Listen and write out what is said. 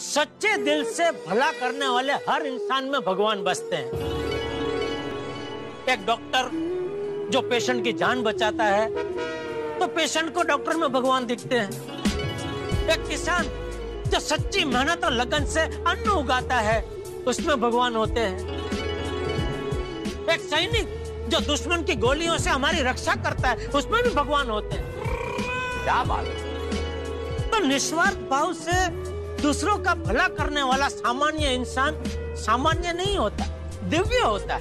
सच्चे दिल से भला करने वाले हर इंसान में भगवान बसते हैं। एक डॉक्टर जो पेशेंट की जान बचाता है तो पेशेंट को डॉक्टर में भगवान दिखते हैं। एक किसान जो सच्ची मेहनत और लगन से अन्न उगाता है उसमें भगवान होते हैं। एक सैनिक जो दुश्मन की गोलियों से हमारी रक्षा करता है उसमें भी भगवान होते हैं। क्या बात तो निस्वार्थ भाव से दूसरों का भला करने वाला सामान्य इंसान सामान्य नहीं होता दिव्य होता है।